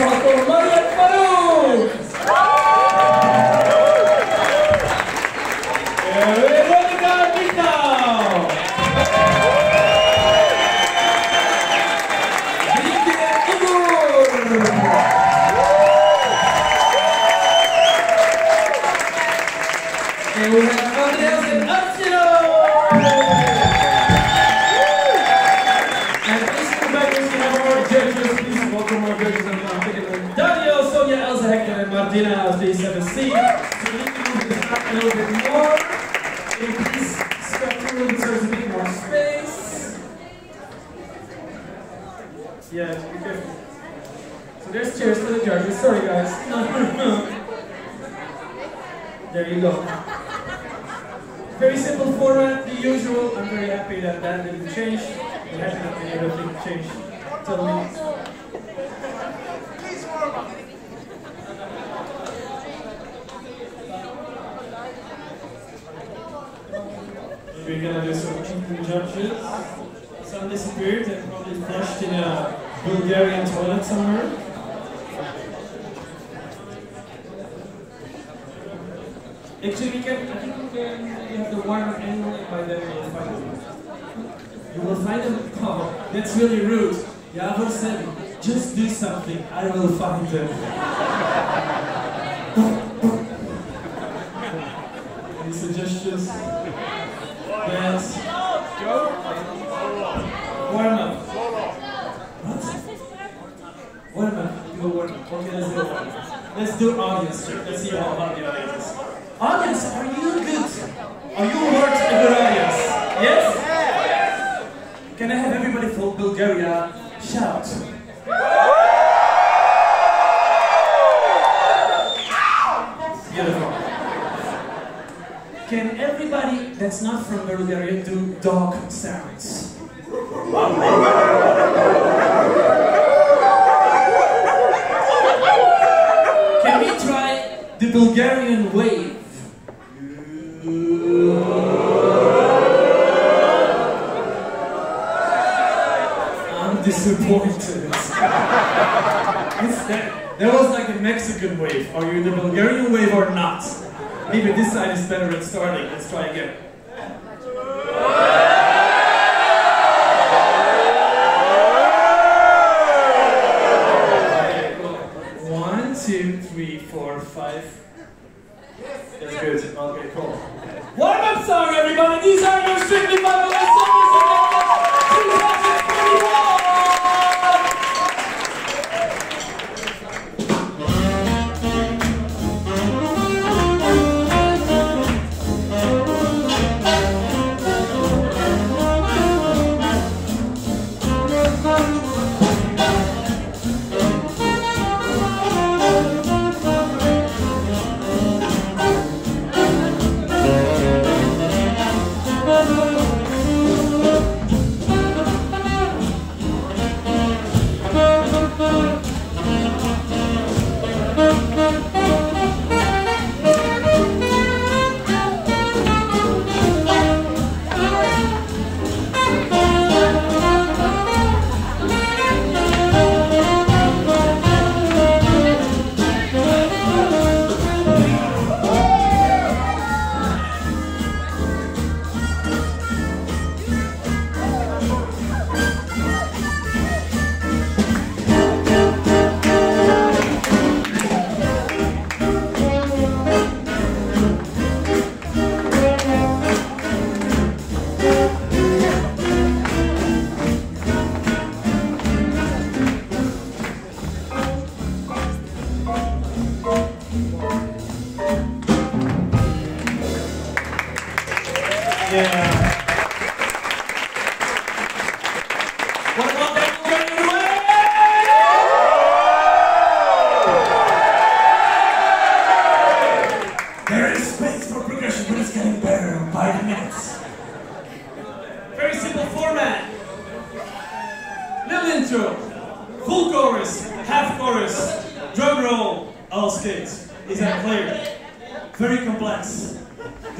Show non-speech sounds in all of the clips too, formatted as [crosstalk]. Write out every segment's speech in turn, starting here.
Guatemala y Perú. ¡Verónica Pita! ¡Vicky Eugenia Seat. So we can move this up a little bit more. Step through so there's a bit more space. Yeah, be careful. So there's chairs for the judges. Sorry, guys. there you go. Very simple format, the usual. I'm very happy that that didn't change. I'm happy that things changed. Tell. We're gonna do some keeping judges. Some disappeared and probably flushed in a Bulgarian toilet somewhere. Actually, we can, I think we can we have the warm and by then we'll find them. You will find them? Oh, that's really rude. Javor said, just do something, I will find them. [laughs] Any suggestions? Yes. Warm up. What? Warm up. Do warm up. Okay, let's do. Let's do audience. Let's see how hot the audience. Audience, are you good? Are you worth a good audience? Yes? Can I have everybody from Bulgaria shout? Beautiful. Can everybody that's not from Bulgaria do dog sounds? Can we try the Bulgarian wave? I'm disappointed. That, that was like a Mexican wave. Are you the Bulgarian wave or not? Maybe this side is better at starting. Let's try again. One, two, three, four, five. That's good. Okay, cool. Warm up song, everybody. These are your strictly Bible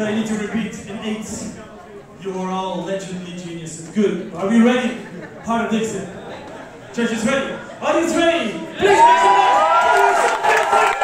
I need to repeat in eight. You are all legendary geniuses. Good. Are we ready? Part of Dixon. Church is ready. Audience ready. Please make some noise.